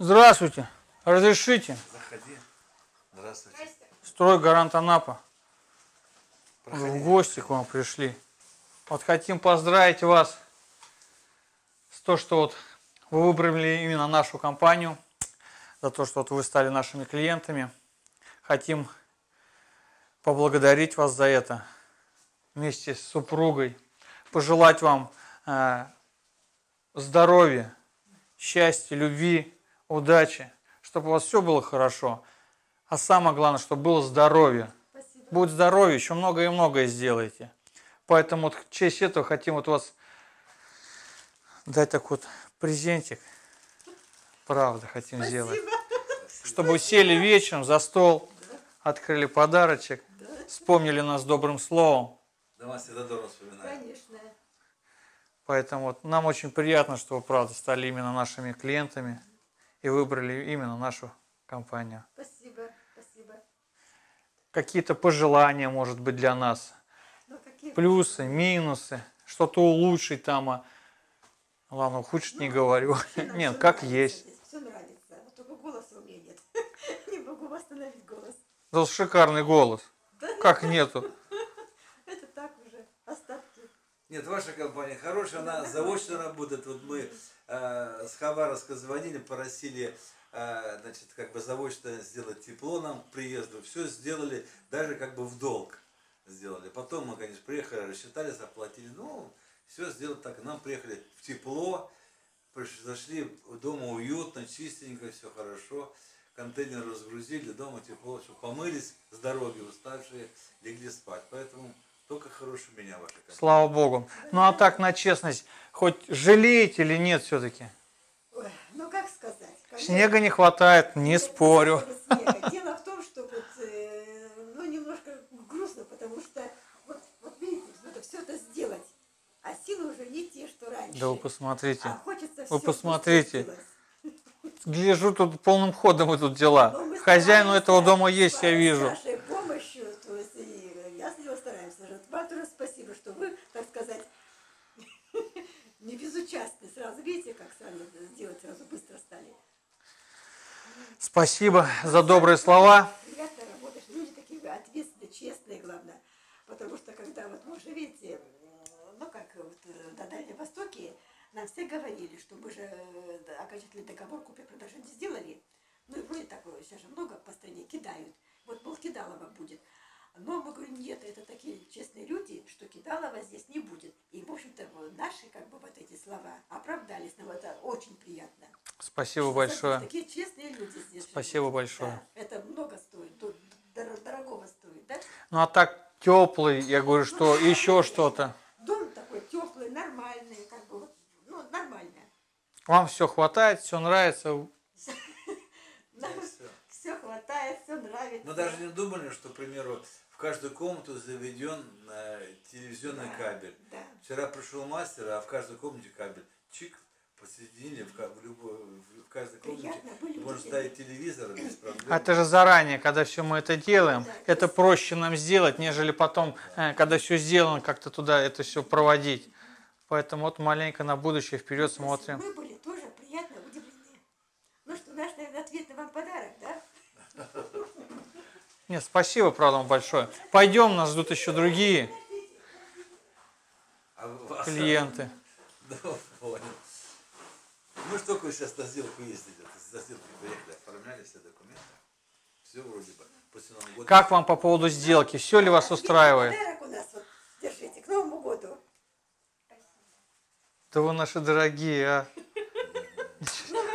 Здравствуйте. Разрешите? Заходи. Здравствуйте. Строй гарант Анапа. В Проходи. гости к вам пришли. Вот хотим поздравить вас с то, что вот вы выбрали именно нашу компанию, за то, что вот вы стали нашими клиентами. Хотим поблагодарить вас за это вместе с супругой, пожелать вам э, здоровья, счастья, любви, удачи, чтобы у вас все было хорошо. А самое главное, чтобы было здоровье. Спасибо. Будет здоровье, еще многое и многое сделаете. Поэтому вот в честь этого хотим вот вас дать такой вот презентик. Правда, хотим сделать. Чтобы сели вечером за стол, открыли подарочек, вспомнили нас добрым словом. Да вас всегда здорово вспоминаю. Конечно. Поэтому вот нам очень приятно, что вы, правда, стали именно нашими клиентами и выбрали именно нашу компанию. Спасибо. Спасибо. Какие-то пожелания, может быть, для нас, Ну, какие плюсы, минусы, что-то улучшить там, а ладно, ухудшить не говорю. Нет, как есть. здесь, Все нравится. Вот только голоса у меня нет. Не могу восстановить голос. Да шикарный голос. Как нету? Это так уже. Остатки. Нет, ваша компания хорошая, она заочно работает. Вот мы э, с Хабаровска звонили, просили э, значит, как бы заочно сделать тепло нам к приезду. Все сделали, даже как бы в долг сделали. Потом мы, конечно, приехали, рассчитались, оплатили. Ну, все сделали так. Нам приехали в тепло, зашли дома уютно, чистенько, все хорошо. Контейнер разгрузили, дома тепло, все помылись с дороги, уставшие, легли спать. Поэтому только хороший меня ваша компания. Слава Богу. Ну а так, на честность, хоть жалеете или нет все-таки? Ну как сказать? Когда- Снега не хватает, не Нет, спорю. снега. Дело в том, что вот, э, ну, немножко грустно, потому что вот, вот видите, надо все это сделать, а силы уже не те, что раньше. Да вы посмотрите. А хочется Вы посмотрите. Гляжу, тут полным ходом идут дела. Мы Хозяину этого дома есть, я вижу. вашей помощью, то есть и я с него стараемся. Вам тоже спасибо, что вы, так сказать, не безучастны. Сразу видите, как сами это сделать, сразу быстро стали. Спасибо за добрые слова. Приятно работать, люди такие ответственные, честные, главное. Потому что когда вот вы живете, м, ну как вот э, на Дальнем Востоке, нам все говорили, что мы же э, окончательный договор купли-продажи не сделали. Ну и вроде такое, сейчас же много по стране кидают. Вот, мол, Кидалова будет. Но мы говорим, нет, это такие честные люди, что Кидалова здесь не будет. И, в общем-то, наши, как бы, вот эти слова оправдались. Нам это очень приятно. Спасибо Что большое. Такие честные Спасибо большое. Да, это много стоит, до- дор- дорогого стоит, да? Ну а так теплый, я говорю, что еще что-то. Дом такой теплый, нормальный, как бы, вот, ну, нормально. Вам все хватает, все нравится. Нам все хватает, все нравится. Мы даже не думали, что, к примеру, в каждую комнату заведен э, телевизионный Да, кабель. да. Вчера пришел мастер, а в каждой комнате кабель. Чик, посередине, в, в, любой, в в каждой комнате можно ставить телевизор без проблем. А Это же заранее, когда все мы это делаем, это проще нам сделать, нежели потом, э, когда все сделано, как-то туда это все проводить. Поэтому вот маленько на будущее вперед смотрим. Мы были тоже приятно удивлены. Ну что, наш, наверное, ответный вам подарок, да? Нет, спасибо, правда, вам большое. Пойдем, нас ждут еще другие А клиенты. Да, понял. Мы же только сейчас на сделку ездили. За сделкой приехали, оформляли все документы. Все вроде бы. После Нового года. Как вам по поводу сделки? Все ли вас устраивает? Подарок у нас, вот, держите, к Новому году. Да вы наши дорогие, а.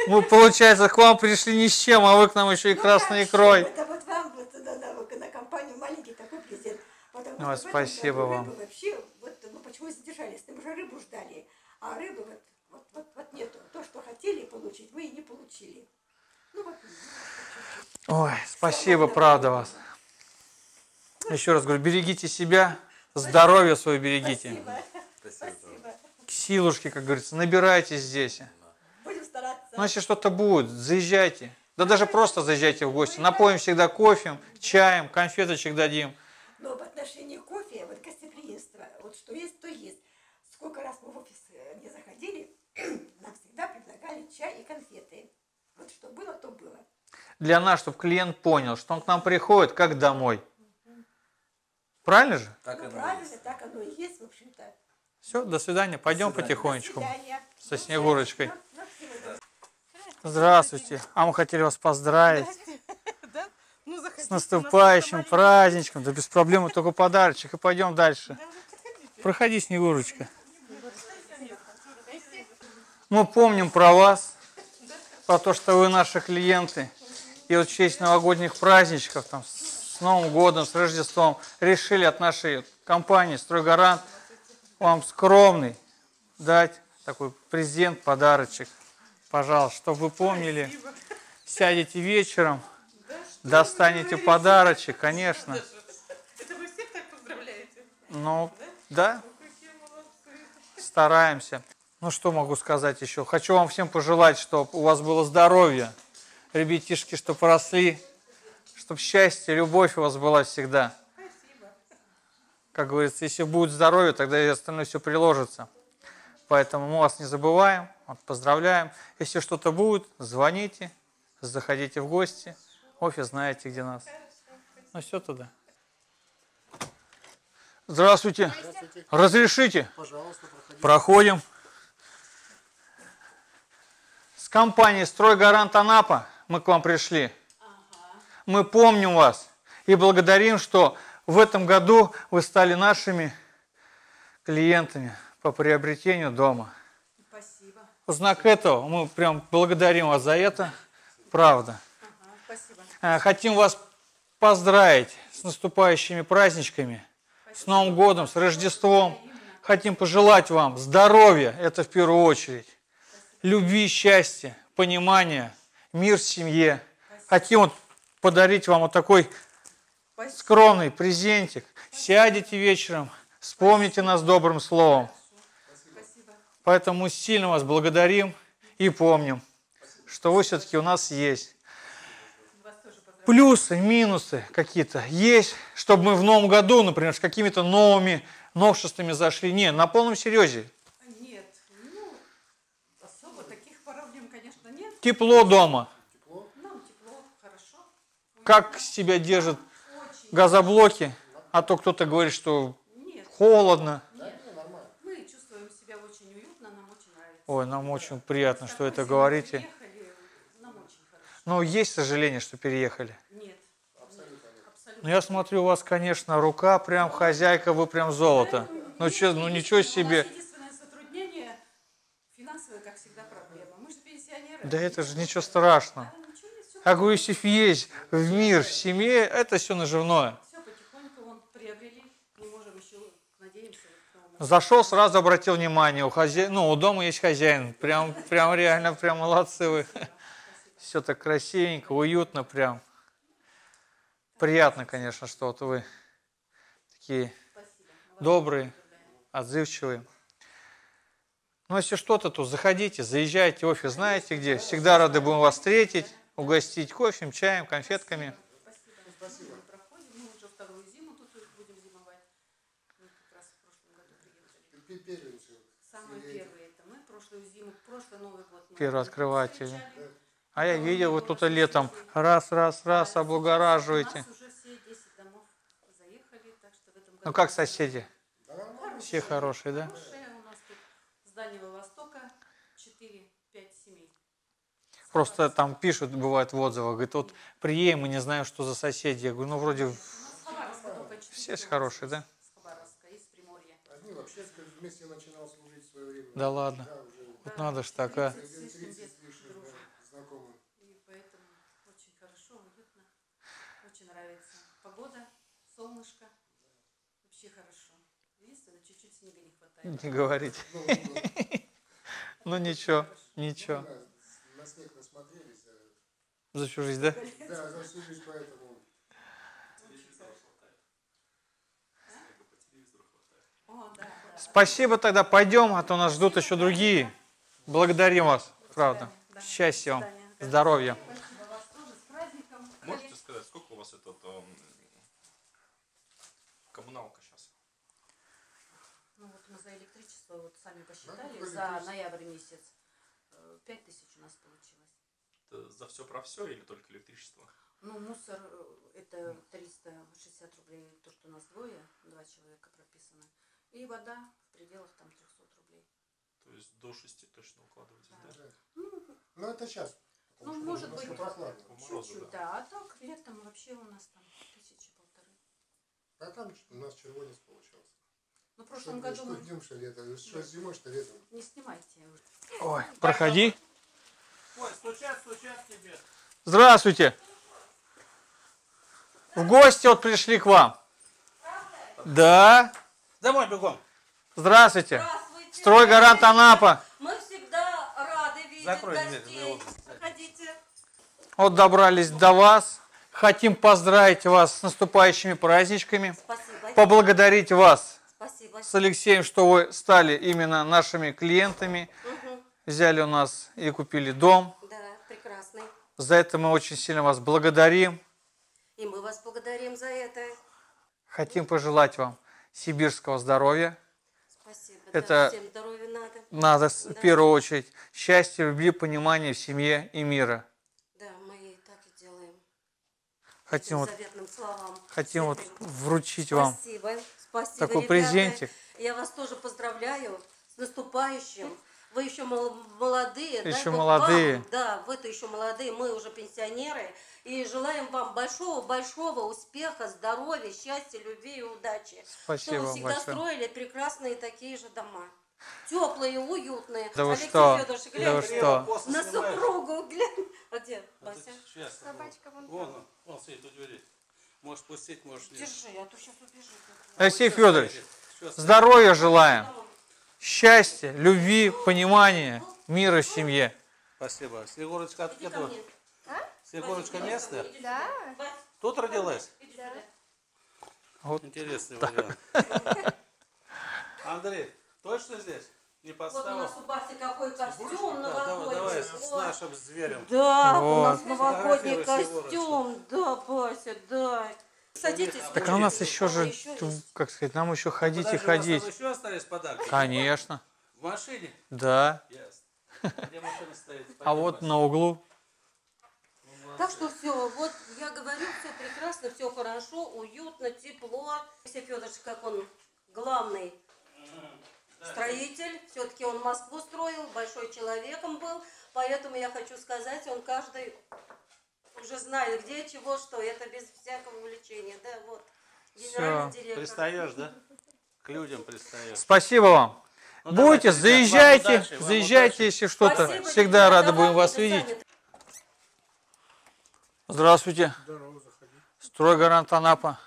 Мы, получается, к вам пришли ни с чем, а вы к нам еще и Ну, красной икрой. Это вот вам вот на, на, на компанию маленький такой презент. Потому этом спасибо вам. рыбы Вообще, вот мы почему задержались? Мы уже рыбу ждали, а рыбы вот, вот, вот, вот нету. То, что хотели получить, мы и не получили. Ну вот. Ой, спасибо, правда вас. Еще раз говорю, берегите себя, здоровье свое берегите. Спасибо. Спасибо. Спасибо. Силушки, как говорится, набирайтесь здесь. Будем стараться. Ну, если что-то будет, заезжайте. Да даже просто заезжайте в гости. Напоим всегда кофе, чаем, конфеточек дадим. Но в отношении кофе, вот гостеприимство, вот что есть, то есть. Сколько раз мы в офис э, не заходили, нам всегда предлагали чай и конфеты. Вот что было, то было. Для нас, чтобы клиент понял, что он к нам приходит как домой. Правильно же? Так ну, оно правильно, есть. так оно и есть, в общем-то. Все, до свидания. Пойдем свидания. потихонечку. До свидания. Со Снегурочкой. Ну, ну, всего Здравствуйте. А мы хотели вас поздравить? Ну, с нас наступающим праздничком. Да без проблем, только подарочек. И пойдем дальше. Проходи, Снегурочка. Мы помним про вас, про то, что вы наши клиенты. И вот в честь новогодних праздничков, там, с Новым годом, с Рождеством, решили от нашей компании «Стройгарант» вам скромный дать такой презент, подарочек. Пожалуйста, чтобы вы помнили, сядете вечером, достанете подарочек, конечно. Это вы всех так поздравляете? Ну, да, молодцы. стараемся. Ну, что могу сказать еще? Хочу вам всем пожелать, чтобы у вас было здоровье, ребятишки, чтобы росли, чтобы счастье, любовь у вас была всегда. Спасибо. Как говорится, если будет здоровье, тогда и остальное все приложится. Поэтому мы вас не забываем, поздравляем. Если что-то будет, звоните, заходите в гости. Офис знаете, где нас. Ну все туда. Здравствуйте. Разрешите? Пожалуйста, проходите. Проходим. С компанией «Стройгарант Анапа» мы к вам пришли. Мы помним вас и благодарим, что в этом году вы стали нашими клиентами по приобретению дома. Спасибо. В знак этого мы прям благодарим вас за это. Правда. Ага, спасибо. Э, Хотим вас поздравить с наступающими праздничками, с Новым годом, с Рождеством. Хотим пожелать вам здоровья, это в первую очередь, любви, счастья, понимания, мир в семье. Хотим вот подарить вам вот такой Спасибо. скромный презентик. Сядете вечером, вспомните нас добрым словом. Спасибо. Поэтому мы сильно вас благодарим и помним, что вы все-таки у нас есть. Плюсы, минусы какие-то есть, чтобы мы в новом году, например, с какими-то новыми новшествами зашли. Не, на полном серьезе. Нет, ну, особо таких проблем, Тепло дома. Нам тепло, хорошо. Как себя держат Очень. газоблоки, а то кто-то говорит, что Нет, холодно. мы чувствуем себя очень уютно, нам очень нравится. Ой, нам очень приятно, что это говорите. Но есть сожаление, что переехали. Нет, абсолютно. Ну, я смотрю, у вас, конечно, рука прям хозяйка, вы прям золото. Ну, че, ну ничего себе. единственное затруднение финансовая, как всегда, проблема. Мы же пенсионеры. Да это же ничего страшного. А если есть в мир, в семье, это все наживное. Зашел, сразу обратил внимание, у хозя... ну, у дома есть хозяин. Прям, прям реально, прям молодцы вы. Все так красивенько, уютно прям. Приятно, конечно, что вот вы такие добрые, отзывчивые. Ну, если что-то, то заходите, заезжайте, офис знаете где. Всегда рады будем вас встретить, угостить кофе, чаем, конфетками. Спасибо. Мы проходим, мы уже вторую зиму тут будем зимовать. Мы как раз в прошлом году приехали. Пе- Первый всё. Самые первые это мы, прошлую зиму, прошлый Новый год. Первооткрыватели. встречали. А я видел, вы тут летом раз, раз, раз облагораживаете. нас уже все 10 домов заехали, так что в этом году... Ну, как соседи? Да. Все хорошие, да? Хорошие у нас тут с Дальнего Востока 4-5 семей. Просто там пишут, бывает в отзывах, говорит, вот приедем, мы не знаем, что за соседи. Я говорю, ну, вроде У нас с Хабаровска только 4 все ж хорошие, да? С с. Одни вообще вместе начинал служить в свое время. Да ладно. Да, Вот надо ж так, а. 30 с лишним 30 лет с лишним, дружим. да, знакомым. И поэтому очень хорошо, уютно, очень нравится. Погода, солнышко, вообще хорошо. Единственное, чуть-чуть снега не хватает. Не говорите. Ну, ничего, ничего. на снег насмотрелись. а, За всю жизнь, да? Да, за всю жизнь поэтому. Спасибо тогда, пойдем, а то нас ждут еще другие. Благодарим вас, правда. Да. Счастья вам, здоровья. Спасибо вас тоже с праздником. Можете сказать, сколько у вас этот эм, коммуналка сейчас? Ну вот мы за электричество вот сами посчитали, за ноябрь месяц. Пять тысяч у нас получилось. Это за все про все или только электричество? Ну, мусор э, это 360 рублей, то, что у нас двое, два человека прописано. И вода в пределах там 300 рублей. То есть до 6 точно укладываетесь, да? Ну, это сейчас. Ну, может быть, чуть-чуть, да. да. А так летом вообще у нас там тысячи полторы. А там у нас червонец получался. Ну, в прошлом Что, году что мы... днем, что летом, что зимой, что летом. Не снимайте. Ой, проходи. Ой, стучат, стучат тебе. Здравствуйте. В гости вот пришли к вам. Да. Домой бегом. Здравствуйте. Здравствуйте. Стройгарант Анапа. Мы всегда рады видеть Закрой дверь, гостей. Заходите. Вот добрались до вас. Хотим поздравить вас с наступающими праздничками. Спасибо. Поблагодарить вас Спасибо. с Алексеем, что вы стали именно нашими клиентами. Мгм. Взяли у нас и купили дом. Да, прекрасный. За это мы очень сильно вас благодарим. И мы вас благодарим за это. Хотим пожелать вам сибирского здоровья. Спасибо. Это- Да, всем здоровья надо. Надо с- в Да. первую очередь счастья, любви, понимания в семье и мира. Да, мы и так и делаем. Хотим вот, словам. хотим вот вручить вам Спасибо. Спасибо, такой ребята. презентик. Я вас тоже поздравляю с наступающим. Вы еще мол- молодые. Еще Бог молодые. вам, да, вы-то еще молодые, мы уже пенсионеры. И желаем вам большого-большого успеха, здоровья, счастья, любви и удачи. Спасибо Чтобы вы вам всегда большое. строили прекрасные такие же дома. Теплые, уютные. Да вы Алексей что? Федорович, Да глянь, вы что? На супругу, глянь. А где, Вася? Сейчас. Собачка вон Вон он, вон стоит у двери. Можешь пустить, можешь нет. Держи, а то сейчас убежит. Алексей Федорович, здоровья желаем, счастья, любви, понимания, мира в семье. Спасибо. Снегурочка Иди ко откуда? мне. Снегурочка местная? Да. Тут родилась? Вот Интересный вариант. Андрей, точно здесь? Не Вот у нас у Баси какой костюм Да, давай, новогодний. давай, с, с Вот. нашим зверем. Да, у нас Вот. новогодний костюм. Да, Бася, да. Садитесь. Так а у нас еще же, как сказать, нам еще ходить и Подожди, у вас ходить. там еще остались подарки? Конечно, В машине? да. Ясно. Где машина стоит? А Пойдем, вот на углу Так что все, вот я говорю, все прекрасно, все хорошо, уютно, тепло. Алексей Федорович, как он главный строитель, все-таки он Москву строил, большой человеком был, поэтому я хочу сказать, он каждый уже знает, где, чего, что, это без всякого увлечения, да, вот. Генеральный директор. Пристаешь, да? К людям пристаешь. Спасибо вам. Ну, Будете, давайте, ребят, вам заезжайте, удачи, вам заезжайте, удачи. если что-то. Всегда рады будем вас видеть. Здравствуйте, Здорово, заходи. стройгарант Анапа.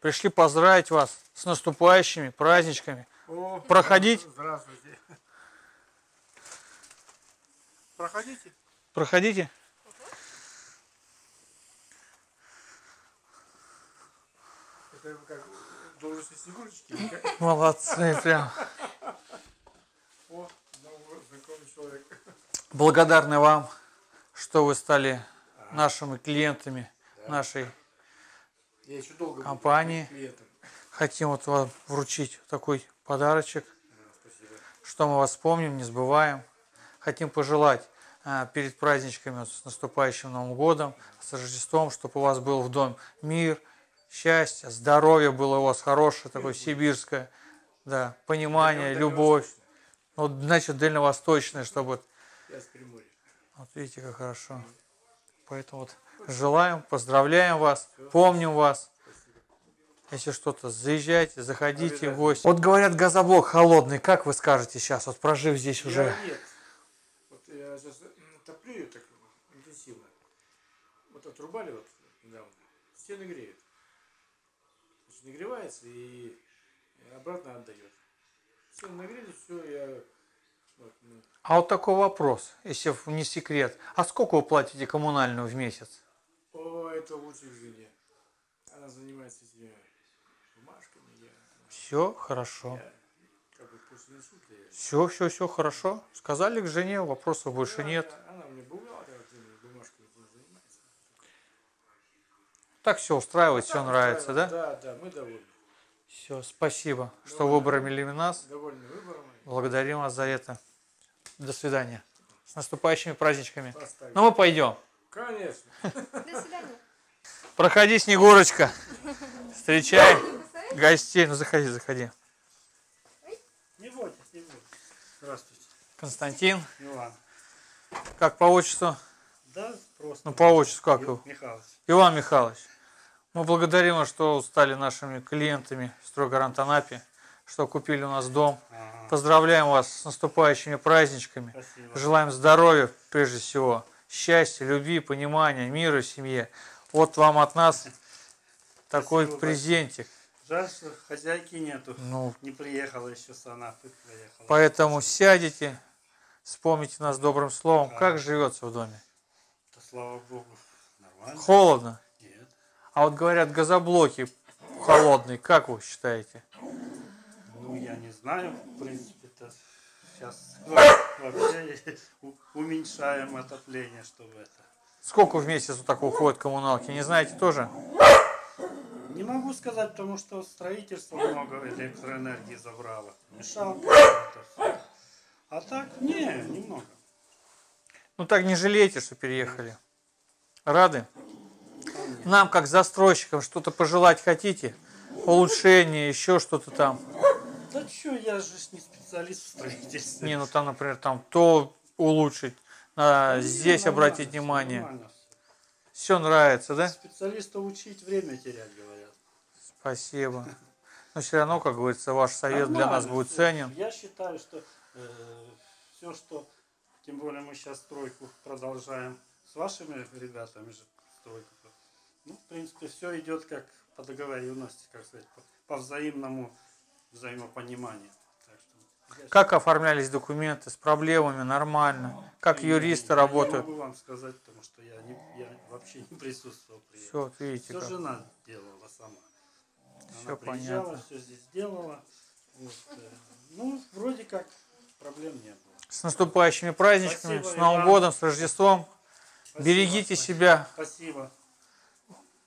Пришли поздравить вас с наступающими праздничками. О, Проходить? Здравствуйте. Проходите. Проходите. Как должности Снегурочки. Молодцы, прям. О, новый знакомый человек. Благодарны вам, что вы стали нашими клиентами нашей долго буду Компании. Хотим вот вам вручить такой подарочек, Спасибо. что мы вас помним, не забываем. Хотим пожелать а, перед праздничками, с наступающим Новым годом, с Рождеством, чтобы у вас был в дом мир, счастье, здоровье было у вас хорошее, такое сибирское, да, понимание, любовь. Вот, значит, дальневосточное, чтобы Я с. Вот видите, как хорошо. Поэтому вот желаем, поздравляем вас, помним вас. Если что-то, заезжайте, заходите в гости. Вот говорят, газоблок холодный. Как вы скажете сейчас, вот прожив здесь уже? Я нет. Вот я сейчас топлю ее так интенсивно. Вот отрубали вот недавно. Стены греют. Значит, нагревается и обратно отдает. Стены нагрели, все, я... Вот, ну, А вот такой вопрос, если не секрет. А сколько вы платите коммунальную в месяц? О, это лучше к жене. Она занимается этими бумажками. Я, Все хорошо. я как бы Все, все, все хорошо. Сказали к жене, вопросов больше Да, нет. Она, она мне бухгалтер этими бумажками этим занимается. Так все устраивает, все Так нравится, да? устраивает. Да, да, мы довольны. Все, спасибо, что выбрали нас. Довольны выбором. Благодарим вас за это. До свидания. С наступающими праздничками. Поставить. Ну мы пойдем. Конечно. До свидания. Проходи, Снегурочка. Встречай гостей. Ну заходи, заходи. Не бойтесь, не бойтесь. Здравствуйте. Константин. Иван. Как по отчеству? Да, просто. Ну по отчеству как его? Михайлович. Иван Михайлович. Мы благодарим вас, что стали нашими клиентами в Стройгарант Анапе, что купили у нас дом. Ага, Поздравляем вас с наступающими праздничками. спасибо. Желаем здоровья, прежде всего, счастья, любви, понимания, мира в семье. Вот вам от нас такой Спасибо презентик. Жаль, что хозяйки нету. Ну, Не приехала еще с Анапы. Приехала. поэтому сядете, вспомните нас добрым словом. Как живется в доме? Слава богу. Нормально. Холодно. Нет. А вот говорят, газоблоки холодные. Как вы считаете? Ну, я не знаю. В принципе-то сейчас вообще уменьшаем отопление, чтобы это. Сколько в месяц вот так уходит коммуналки? Не знаете тоже? Не могу сказать, потому что строительство много электроэнергии забрало. Это всё. А так, не, немного. Ну так не жалеете, что переехали? Рады? Нам, как застройщикам, что-то пожелать хотите? Улучшение, еще что-то там? Да что, я же не специалист в строительстве. Не, ну там, например, там то улучшить, Не, здесь нормально обратить внимание. нормально. Все нравится, да? Специалиста учить, время терять, говорят. Спасибо. Но все равно, как говорится, ваш совет для нас будет ценен. Я считаю, что все, что, тем более мы сейчас стройку продолжаем с вашими ребятами же стройку. Ну, в принципе, все идет как по договоренности, как сказать, по, по взаимному взаимопониманию. Что я Как оформлялись документы с проблемами? Нормально. Как считаю, юристы я работают? Не могу вам сказать, потому что я, не, я вообще не присутствовал при этом. Все, видите, Все как. жена делала сама. Она приезжала, понятно. все здесь делала. Вот, э, ну, вроде как проблем не было. С наступающими праздничками, Спасибо, с Новым Иван. годом, с Рождеством. Спасибо, Берегите спасибо. себя. Спасибо.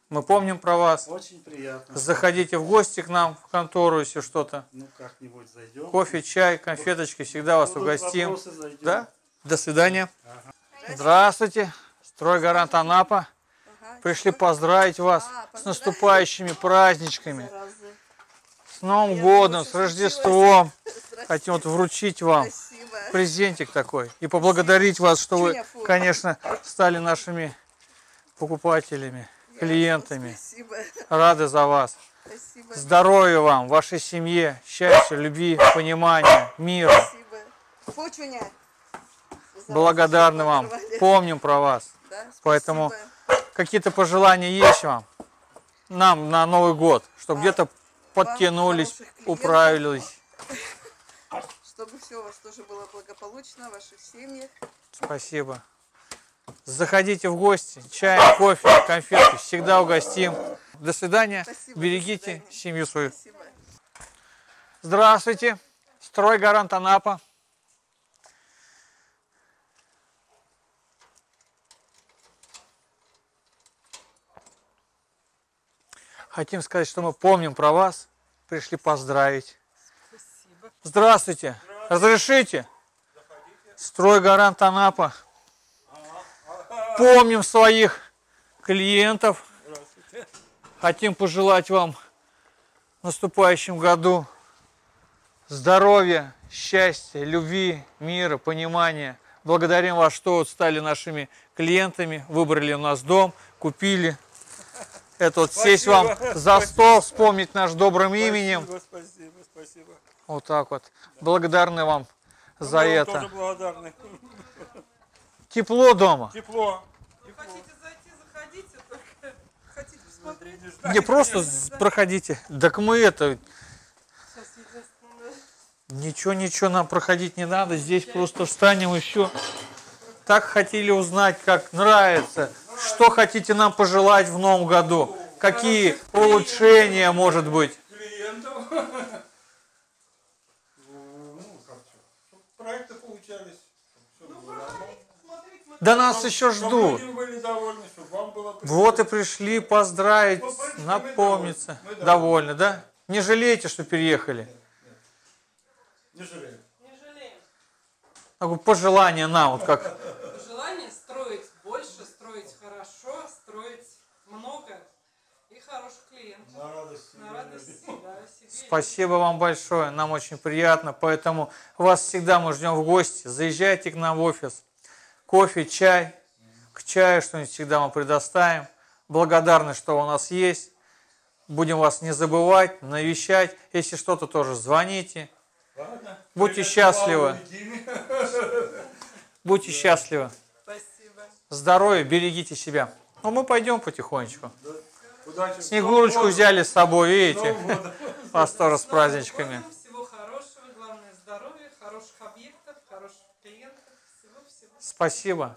Мы помним про вас. Очень приятно. Заходите в гости к нам в контору, если что-то. Ну, как-нибудь зайдем. Кофе, чай, конфеточки, всегда вас Будут угостим. вопросы, зайдем. Да? До свидания. Здравствуйте. Стройгарант Анапа. Пришли поздравить вас с наступающими праздничками. С Новым годом, с Рождеством. Хотим вот вручить вам презентик такой. И поблагодарить вас, что вы, конечно, стали нашими покупателями, клиентами. Рады за вас. спасибо, Здоровья вам, вашей семье, счастья, любви, понимания, мира. Благодарны вам. Помним про вас. Поэтому какие-то пожелания есть вам? Нам на Новый год, чтобы где-то подтянулись, управились. Чтобы все у вас тоже было благополучно, в ваших семьях. Спасибо. Заходите в гости, чай, кофе, конфетки, всегда угостим. До свидания. Спасибо, до Берегите свидания. семью свою. Спасибо. Здравствуйте. Стройгарант Анапа. Хотим сказать, что мы помним про вас. Пришли поздравить. Здравствуйте. Разрешите? Стройгарант Анапа. Помним своих клиентов. Хотим пожелать вам в наступающем году здоровья, счастья, любви, мира, понимания. Благодарим вас, что стали нашими клиентами, выбрали у нас дом, купили. Это вот сесть вам за стол, вспомнить наш добрым именем. Спасибо, спасибо, спасибо. Вот так вот. Благодарны вам за Мы вам это. тоже благодарны. Тепло дома. Тепло. Хотите зайти, заходите, только хотите посмотреть. Не просто с- проходите. Так мы это... Ничего, ничего нам проходить не надо. Здесь просто встанем и все. Так хотели узнать, как нравится. Что хотите нам пожелать в новом году? Какие улучшения, может быть? Клиентов. Ну, проекты получались. Да нас еще ждут. довольны. Вот и пришли поздравить, мы напомниться. довольны. Мы Довольны, да? Не жалеете, что переехали? Не жалею. Не жалеем. такое пожелание нам, вот как Желание строить больше, строить хорошо, строить много и хороших клиентов. На радость, да. Спасибо вам большое, нам очень приятно, поэтому вас всегда мы ждем в гости. Заезжайте к нам в офис. Кофе, чай, к чаю что-нибудь всегда мы предоставим. Благодарны, что у нас есть. Будем вас не забывать, навещать. Если что-то тоже звоните. Будьте счастливы. Будьте счастливы. Спасибо. Здоровья, берегите себя. Ну, мы пойдем потихонечку. Удачи. Снегурочку взяли с собой, видите? Вас тоже с праздничками. Всего хорошего, главное здоровья, хороших объектов, хороших клиентов, всего-всего. Спасибо.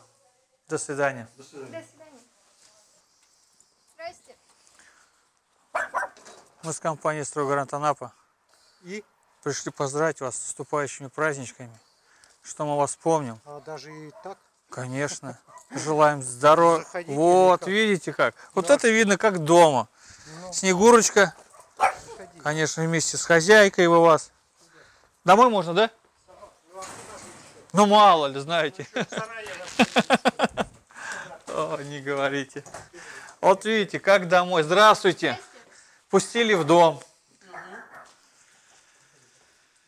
До свидания. До свидания. Здрасте. Мы с компанией «Стройгарант Анапа» И пришли поздравить вас с наступающими праздничками. Что мы вас помним. а, даже и так. Конечно. Желаем здоровья. Заходите, Вот, видите как. Вот это видно как дома. Снегурочка. Конечно, вместе с хозяйкой у вас. Домой можно, да? Ну, мало ли, знаете. О, не говорите. Вот видите, как домой. Здравствуйте. Пустили в дом.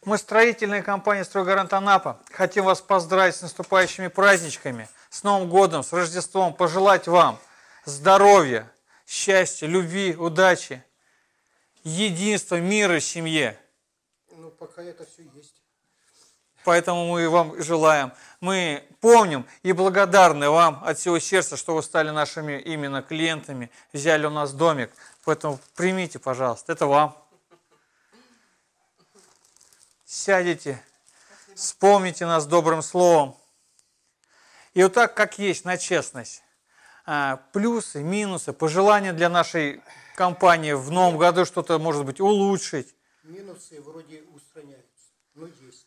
Мы строительная компания «Стройгарант Анапа». Хотим вас поздравить с наступающими праздничками, с Новым годом, с Рождеством, пожелать вам здоровья, счастья, любви, удачи, единства, мира в семье. Ну, пока это все есть. Поэтому мы вам желаем. Мы помним и благодарны вам от всего сердца, что вы стали нашими именно клиентами, взяли у нас домик. Поэтому примите, пожалуйста, это вам. Сядете, вспомните нас добрым словом. И вот так, как есть, на честность. А, Плюсы, минусы, пожелания для нашей компании в новом году что-то, может быть, улучшить. Минусы вроде устраняются. Ну, есть.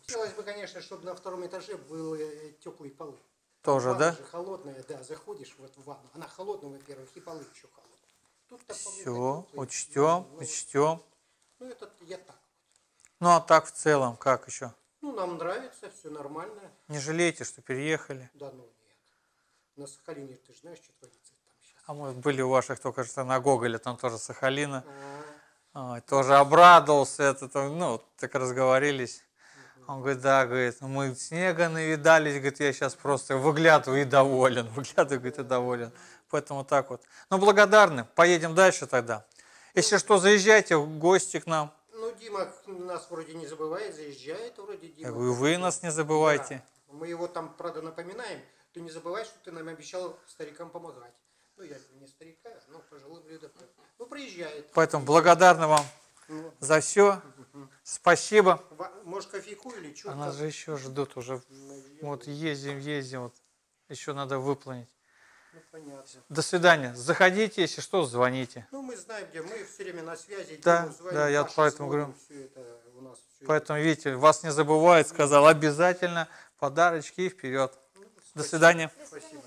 Хотелось бы, конечно, чтобы на втором этаже были теплые полы. Тоже, Ванна да? же холодная, да, заходишь в эту ванну. Она холодная, во-первых, и полы еще холодные. Полы Все, теплые. учтем, Ну, учтем. Ну, это я так. Ну а так в целом, как еще? Ну, нам нравится, все нормально. Не жалеете, что переехали? Да ну нет. На Сахалине ты же знаешь, что творится там сейчас. А мы были у ваших только что на Гоголе, там тоже Сахалина. Ой, тоже обрадовался, это, ну, так разговорились. Он говорит, да, говорит, мы снега навидались, говорит, я сейчас просто выглядываю и доволен, выглядываю, говорит, и доволен. Поэтому так вот. Ну, благодарны, поедем дальше тогда. Если что, заезжайте в гости к нам. Дима нас вроде не забывает, заезжает вроде Дима. Говорю, вы нас не забывайте. Да. Мы его там, правда, напоминаем. Ты не забывай, что ты нам обещал старикам помогать. Ну, я не старика, но пожилым людям. Ну, приезжает. Поэтому благодарны вам Ну, за все. Спасибо. ва- может, кофейку или что? А нас же еще ждут уже. Вот ездим, ездим. Вот. Еще надо выполнить. Ну, понятно. До свидания. Заходите, если что, звоните. Ну, мы знаем, где мы все время на связи. Да, звоним, да, я поэтому говорю. всё это у нас всё Поэтому, видите, вас не забывает, сказал обязательно подарочки и вперед. До свидания. это. Спасибо.